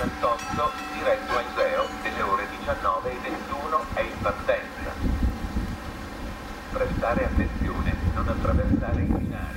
78 diretto al museo delle ore 19 e 21 è in partenza. Prestare attenzione, non attraversare i binari.